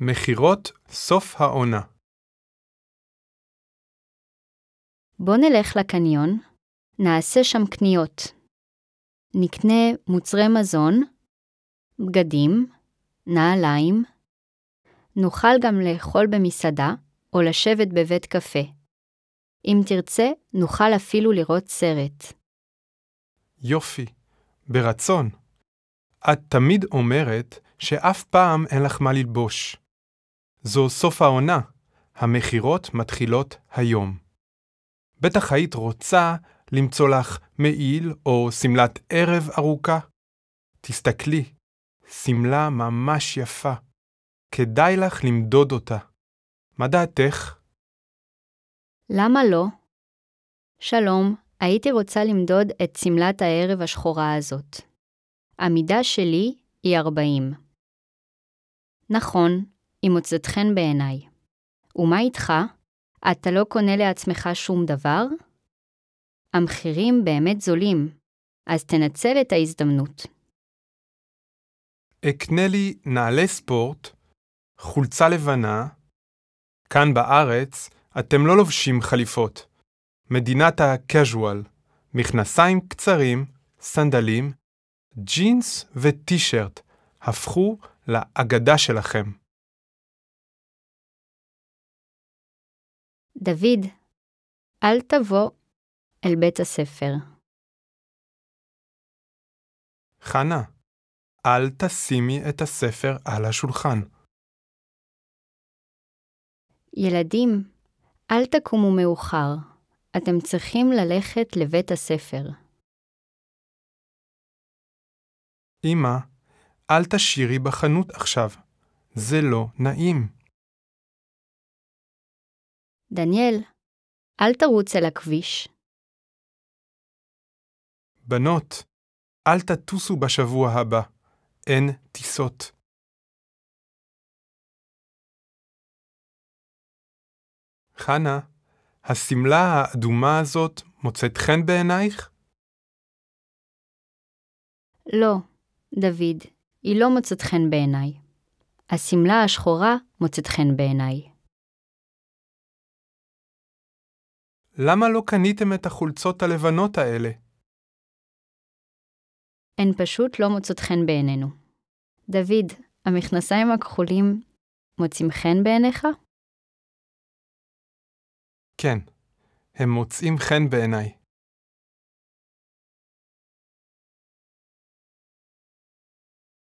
מכירות סוף העונה. בוא נלך לקניון, נעשה שם קניות. נקנה מוצרי מזון, בגדים, נעליים. נוכל גם לאכול במסעדה או לשבת בבית קפה. אם תרצה, נוכל אפילו לראות סרט. יופי, ברצון. את תמיד אומרת שאף פעם אין לך מה ללבוש. זו סוף העונה, המכירות מתחילות היום. בטח היית רוצה למצוא לך מעיל או שמלת ערב ארוכה. תסתכלי, שמלה ממש יפה. כדאי לך למדוד אותה. מה דעתך? למה לא? שלום, הייתי רוצה למדוד את שמלת הערב השחורה הזאת. המידה שלי היא 40. נכון, היא מוצאת חן בעיניי. ומה איתך? אתה לא קונה לעצמך שום דבר? המחירים באמת זולים, אז תנצל את ההזדמנות. אקנה לי נעלי ספורט, חולצה לבנה. כאן בארץ אתם לא לובשים חליפות. מדינת ה-casual, מכנסיים קצרים, סנדלים, ג'ינס וטישרט הפכו לאגדה שלכם. דוד, אל תבוא אל בית הספר. חנה, אל תשימי את הספר על השולחן. ילדים, אל תקומו מאוחר. אתם צריכים ללכת לבית הספר. אמא, אל תשאירי בחנות עכשיו. זה לא נעים. דניאל, אל תרוץ אל הכביש. בנות, אל תטוסו בשבוע הבא. אין טיסות. חנה, השמלה האדומה הזאת מוצאת חן בעינייך? לא, דוד, היא לא מוצאת חן בעיניי. השמלה השחורה מוצאת חן בעיניי. למה לא קניתם את החולצות הלבנות האלה? הן פשוט לא מוצאות חן בעינינו. דוד, המכנסיים הכחולים מוצאים חן בעיניך? כן, הם מוצאים חן בעיניי.